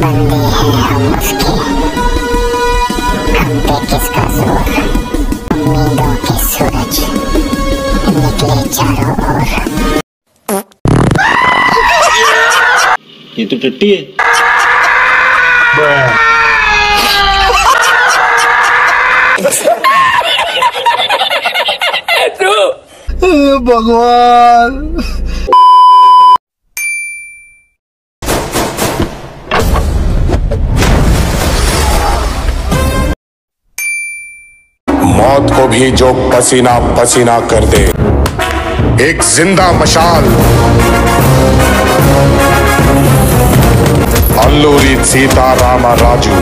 बंदे हैं हम उसके हम पे किसका ज़ोर उम्मीदों के सूरज निकले चारों ओर ये तो टट्टी है भगवान। मौत को भी जो पसीना पसीना कर दे। एक ज़िंदा मशाल। अल्लूरी सीता सीतारामा राजू।